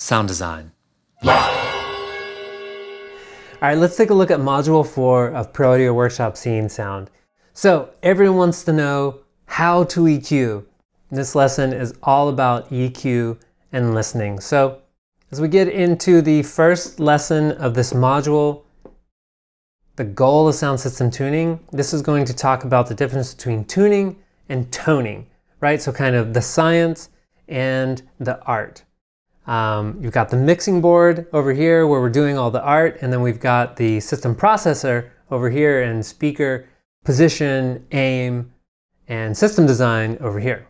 Sound design. All right, let's take a look at Module 4 of Pro Audio Workshop Seeing Sound. So everyone wants to know how to EQ. This lesson is all about EQ and listening. So as we get into the first lesson of this module, the goal of sound system tuning, this is going to talk about the difference between tuning and toning, right? So kind of the science and the art. Um, you've got the mixing board over here where we're doing all the art, and then we've got the system processor over here and speaker position, aim, and system design over here.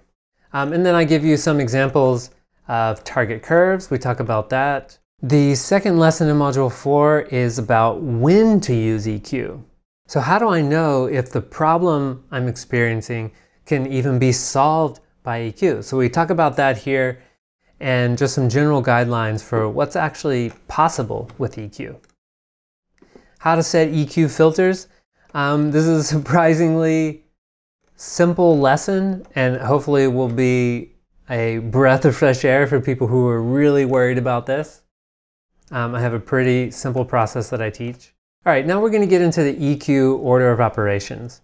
Um, and then I give you some examples of target curves. We talk about that. The second lesson in Module 4 is about when to use EQ. So how do I know if the problem I'm experiencing can even be solved by EQ? So we talk about that here and just some general guidelines for what's actually possible with EQ. How to set EQ filters. Um, this is a surprisingly simple lesson and hopefully it will be a breath of fresh air for people who are really worried about this. Um, I have a pretty simple process that I teach. All right, now we're going to get into the EQ order of operations.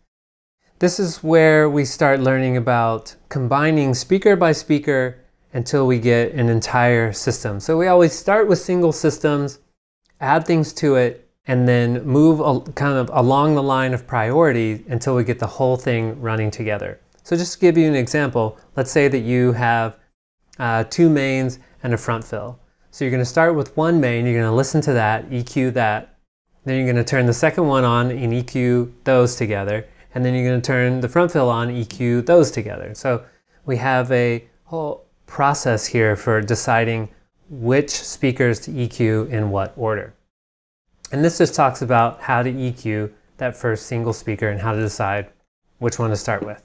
This is where we start learning about combining speaker by speaker until we get an entire system. So we always start with single systems, add things to it, and then move kind of along the line of priority until we get the whole thing running together. So just to give you an example, let's say that you have uh, two mains and a front fill. So you're going to start with one main, you're going to listen to that, EQ that, then you're going to turn the second one on and EQ those together, and then you're going to turn the front fill on, EQ those together. So we have a whole process here for deciding which speakers to EQ in what order. And this just talks about how to EQ that first single speaker and how to decide which one to start with.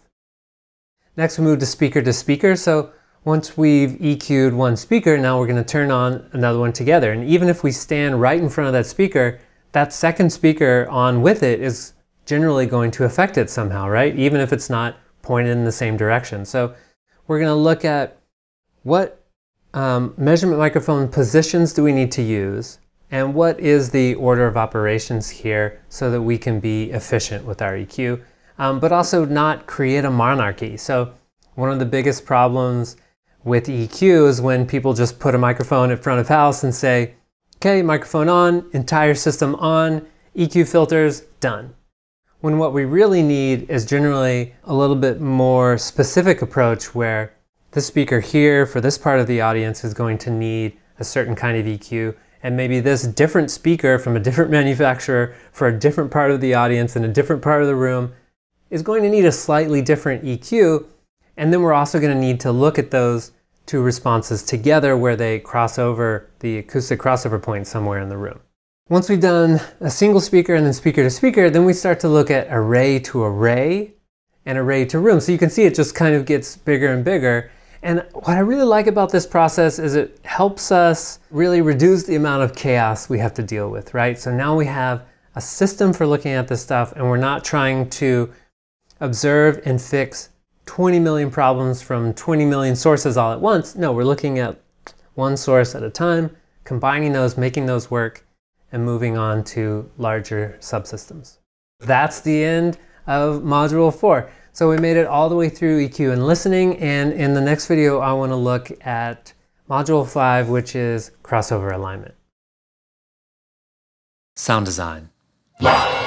Next we move to speaker to speaker. So once we've EQ'd one speaker, now we're going to turn on another one together. And even if we stand right in front of that speaker, that second speaker on with it is generally going to affect it somehow, right? Even if it's not pointed in the same direction. So we're going to look at what um, measurement microphone positions do we need to use? And what is the order of operations here so that we can be efficient with our EQ, um, but also not create a monarchy. So one of the biggest problems with EQ is when people just put a microphone in front of house and say, okay, microphone on, entire system on, EQ filters, done. When what we really need is generally a little bit more specific approach where this speaker here for this part of the audience is going to need a certain kind of EQ and maybe this different speaker from a different manufacturer for a different part of the audience in a different part of the room is going to need a slightly different EQ and then we're also going to need to look at those two responses together where they cross over the acoustic crossover point somewhere in the room. Once we've done a single speaker and then speaker to speaker, then we start to look at array to array and array to room. So you can see it just kind of gets bigger and bigger and what I really like about this process is it helps us really reduce the amount of chaos we have to deal with, right? So now we have a system for looking at this stuff and we're not trying to observe and fix 20 million problems from 20 million sources all at once. No, we're looking at one source at a time, combining those, making those work, and moving on to larger subsystems. That's the end of Module 4. So we made it all the way through EQ and listening, and in the next video I want to look at Module 5, which is crossover alignment. Sound design. Yeah.